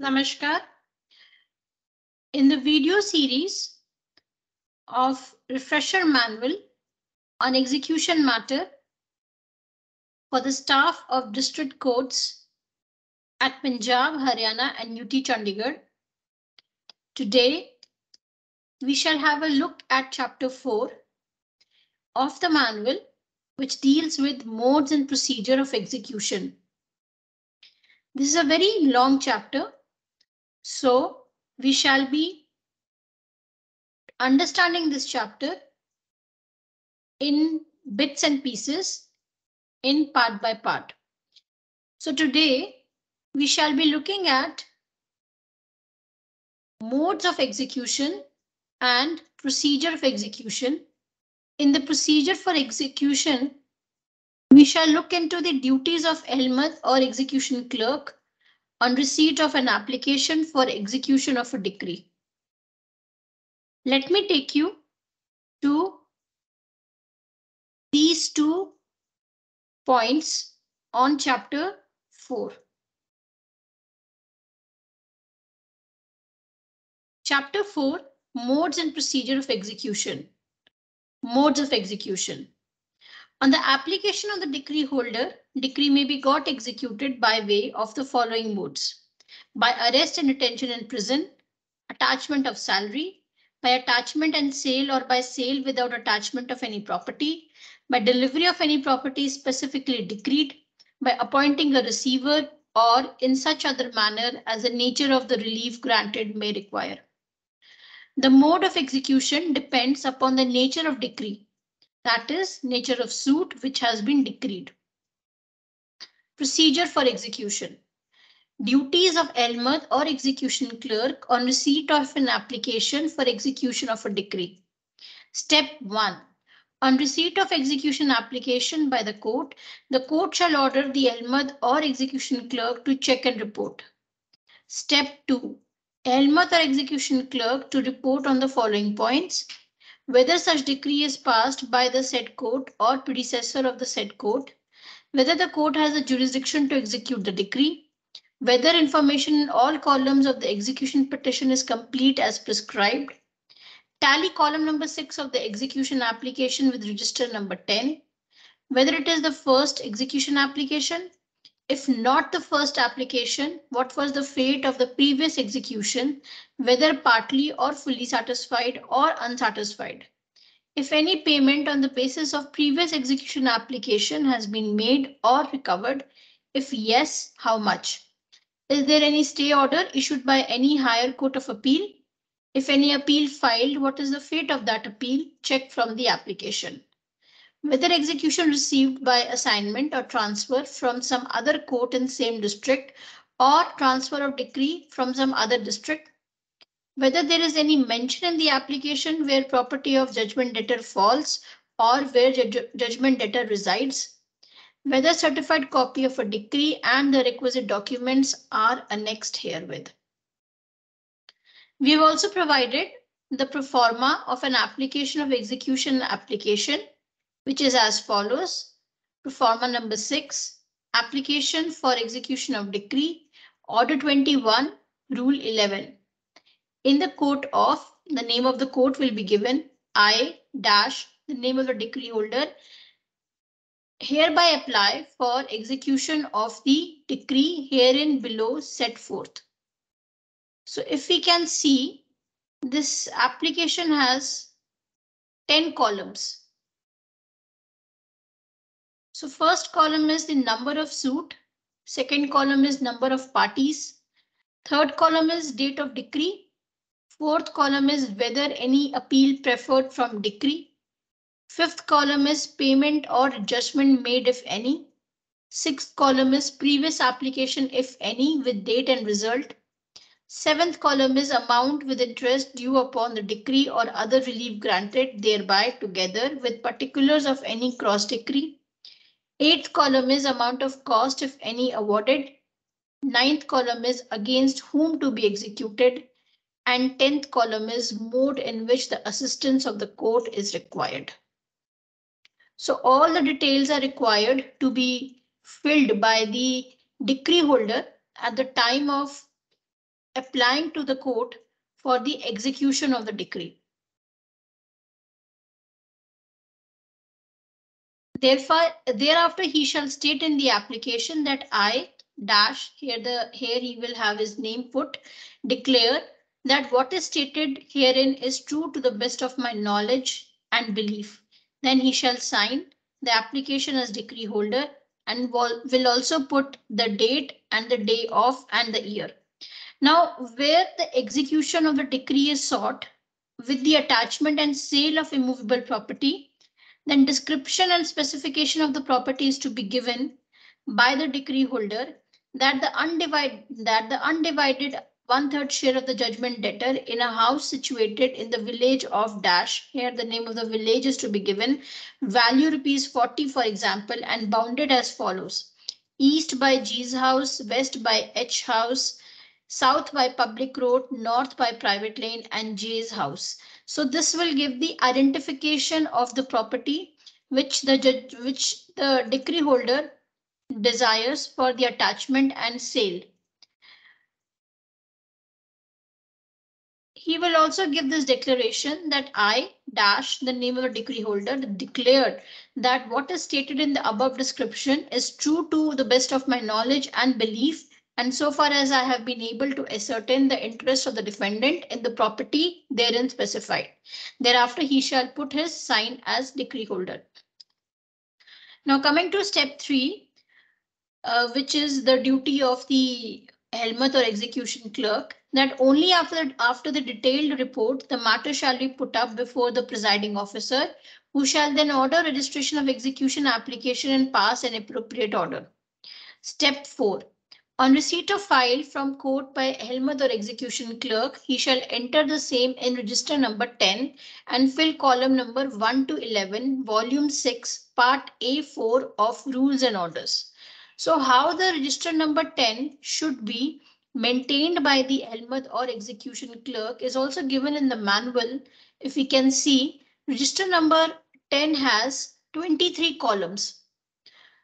Namaskar. In the video series of refresher manual on execution matter for the staff of district courts at Punjab, Haryana and UT Chandigarh. Today, we shall have a look at chapter 4 of the manual, which deals with modes and procedure of execution. This is a very long chapter so we shall be understanding this chapter in bits and pieces in part by part. So today we shall be looking at modes of execution and procedure of execution. In the procedure for execution, we shall look into the duties of Ahlmad or execution clerk on receipt of an application for execution of a decree. Let me take you to these two points on chapter 4. Chapter 4 Modes and Procedure of Execution. Modes of Execution. On the application of the decree holder, decree may be got executed by way of the following modes. By arrest and detention in prison, attachment of salary, by attachment and sale or by sale without attachment of any property, by delivery of any property specifically decreed, by appointing a receiver or in such other manner as the nature of the relief granted may require. The mode of execution depends upon the nature of decree that is nature of suit which has been decreed. Procedure for execution. Duties of Ahlmad or execution clerk on receipt of an application for execution of a decree. Step 1. On receipt of execution application by the court, the court shall order the Ahlmad or execution clerk to check and report. Step 2. Ahlmad or execution clerk to report on the following points whether such decree is passed by the said court or predecessor of the said court, whether the court has a jurisdiction to execute the decree, whether information in all columns of the execution petition is complete as prescribed, tally column number 6 of the execution application with register number 10, whether it is the first execution application, if not the first application, what was the fate of the previous execution, whether partly or fully satisfied or unsatisfied? If any payment on the basis of previous execution application has been made or recovered, if yes, how much? Is there any stay order issued by any higher court of appeal? If any appeal filed, what is the fate of that appeal? Check from the application whether execution received by assignment or transfer from some other court in same district or transfer of decree from some other district, whether there is any mention in the application where property of judgment debtor falls or where ju judgment debtor resides, whether certified copy of a decree and the requisite documents are annexed herewith. We have also provided the proforma of an application of execution application which is as follows. Proforma number six, application for execution of decree, order 21, rule 11. In the court of, the name of the court will be given, I dash, the name of the decree holder, hereby apply for execution of the decree herein below set forth. So if we can see, this application has 10 columns. So first column is the number of suit. Second column is number of parties. Third column is date of decree. Fourth column is whether any appeal preferred from decree. Fifth column is payment or adjustment made if any. Sixth column is previous application if any with date and result. Seventh column is amount with interest due upon the decree or other relief granted thereby together with particulars of any cross decree. Eighth column is amount of cost if any awarded. Ninth column is against whom to be executed. And tenth column is mode in which the assistance of the court is required. So all the details are required to be filled by the decree holder at the time of applying to the court for the execution of the decree. Therefore, thereafter he shall state in the application that I dash here the here he will have his name put declare that what is stated herein is true to the best of my knowledge and belief. Then he shall sign the application as decree holder and will also put the date and the day of and the year. Now, where the execution of the decree is sought with the attachment and sale of immovable property, then description and specification of the property is to be given by the decree holder that the undivided that the undivided one-third share of the judgment debtor in a house situated in the village of Dash. Here the name of the village is to be given. Value rupees 40, for example, and bounded as follows. East by G's house, west by H house, south by public road, north by private lane, and J's house. So this will give the identification of the property which the judge, which the decree holder desires for the attachment and sale. He will also give this declaration that I dash the name of the decree holder declared that what is stated in the above description is true to the best of my knowledge and belief and so far as I have been able to ascertain the interest of the defendant in the property therein specified. Thereafter, he shall put his sign as decree holder. Now coming to step three, uh, which is the duty of the Ahlmad or execution clerk, that only after, after the detailed report, the matter shall be put up before the presiding officer, who shall then order registration of execution application and pass an appropriate order. Step 4. On receipt of file from court by Ahlmad or execution clerk, he shall enter the same in register number 10 and fill column number 1 to 11, volume 6, part A4 of rules and orders. So how the register number 10 should be maintained by the Ahlmad or execution clerk is also given in the manual. If we can see, register number 10 has 23 columns.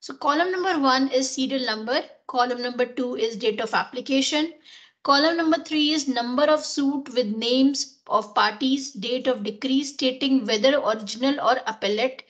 So column number one is serial number. Column number two is date of application. Column number three is number of suit with names of parties, date of decree stating whether original or appellate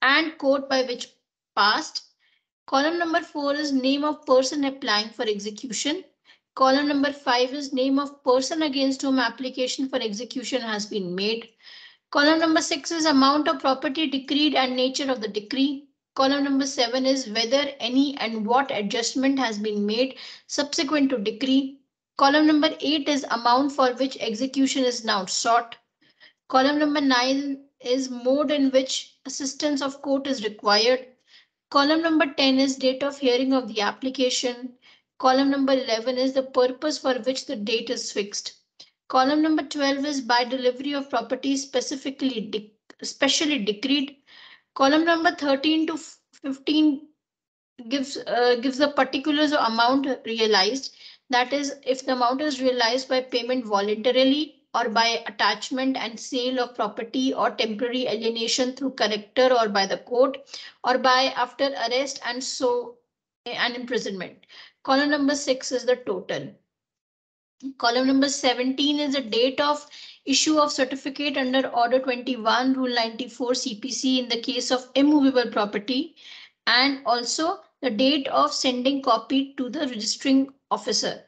and court by which passed. Column number four is name of person applying for execution. Column number five is name of person against whom application for execution has been made. Column number six is amount of property decreed and nature of the decree. Column number seven is whether any and what adjustment has been made subsequent to decree. Column number eight is amount for which execution is now sought. Column number nine is mode in which assistance of court is required. Column number 10 is date of hearing of the application. Column number 11 is the purpose for which the date is fixed. Column number 12 is by delivery of property specifically de specially decreed. Column number 13 to 15 gives uh, gives the particulars of amount realized. That is, if the amount is realized by payment voluntarily or by attachment and sale of property or temporary alienation through character or by the court or by after arrest and so and imprisonment. Column number six is the total. Column number 17 is the date of issue of certificate under Order 21, Rule 94 CPC in the case of immovable property, and also the date of sending copy to the registering officer.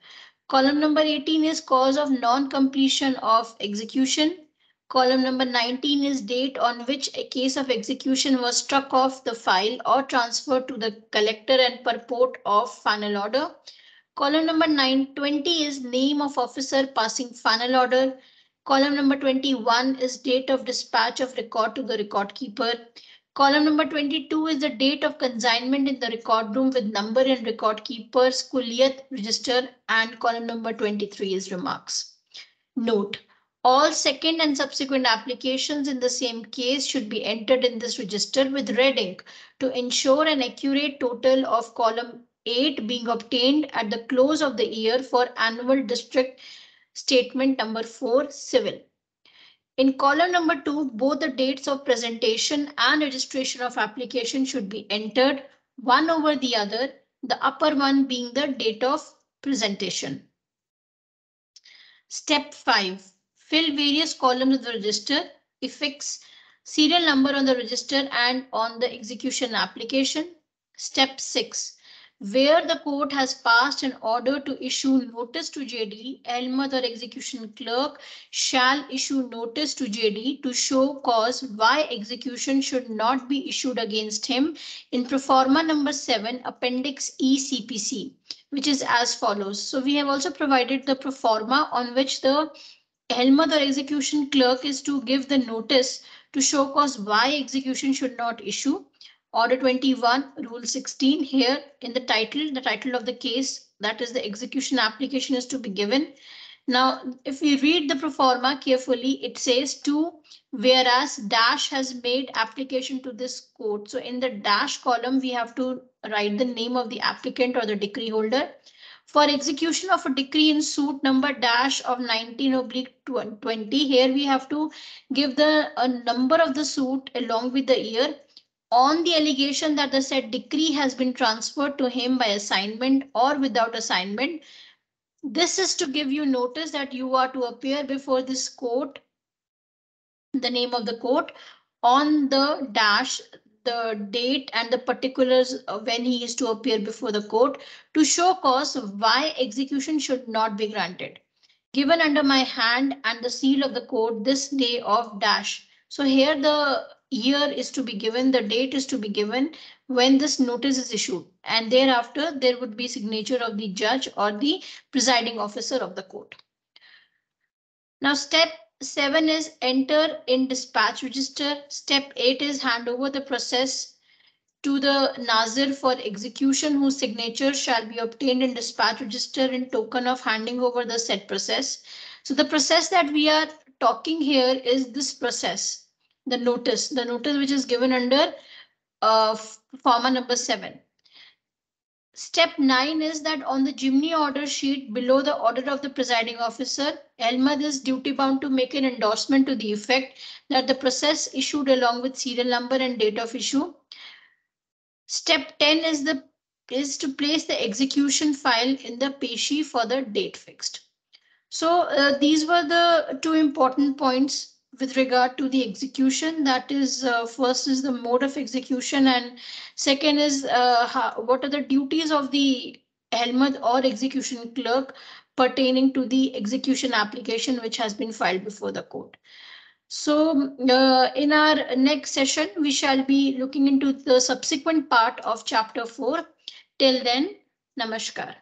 Column number 18 is cause of non-completion of execution. Column number 19 is date on which a case of execution was struck off the file or transferred to the collector and purport of final order. Column number 920 is name of officer passing final order. Column number 21 is date of dispatch of record to the record keeper. Column number 22 is the date of consignment in the record room with number and record keeper, Kulliyat register, and column number 23 is remarks. Note, all second and subsequent applications in the same case should be entered in this register with red ink to ensure an accurate total of column 8 being obtained at the close of the year for annual district statement number 4 civil. In column number 2, both the dates of presentation and registration of application should be entered one over the other, the upper one being the date of presentation. Step 5. Fill various columns of the register. Affix serial number on the register and on the execution application. Step 6 where the court has passed an order to issue notice to JD, Ahlmad or execution clerk shall issue notice to JD to show cause why execution should not be issued against him in proforma number 7 appendix ECPC, which is as follows. So we have also provided the proforma on which the Ahlmad or execution clerk is to give the notice to show cause why execution should not issue Order 21, Rule 16 here in the title, the title of the case, that is the execution application is to be given. Now, if we read the proforma carefully, it says to whereas dash has made application to this court. So in the dash column, we have to write the name of the applicant or the decree holder. For execution of a decree in suit number dash of 19 oblique 20, here we have to give the a number of the suit along with the year on the allegation that the said decree has been transferred to him by assignment or without assignment. This is to give you notice that you are to appear before this court, the name of the court, on the dash, the date and the particulars when he is to appear before the court to show cause why execution should not be granted. Given under my hand and the seal of the court this day of dash. So here the year is to be given, the date is to be given when this notice is issued. And thereafter, there would be signature of the judge or the presiding officer of the court. Now, step seven is enter in dispatch register. Step eight is hand over the process to the Nazir for execution whose signature shall be obtained in dispatch register in token of handing over the said process. So the process that we are talking here is this process the notice, the notice which is given under uh, forma number seven. Step nine is that on the Zimni order sheet below the order of the presiding officer, Ahlmad is duty bound to make an endorsement to the effect that the process issued along with serial number and date of issue. Step 10 is the is to place the execution file in the Peshi for the date fixed. So uh, these were the two important points with regard to the execution that is uh, first is the mode of execution and second is uh, how, what are the duties of the Ahlmad or execution clerk pertaining to the execution application which has been filed before the court. So uh, in our next session, we shall be looking into the subsequent part of chapter 4. Till then, namaskar.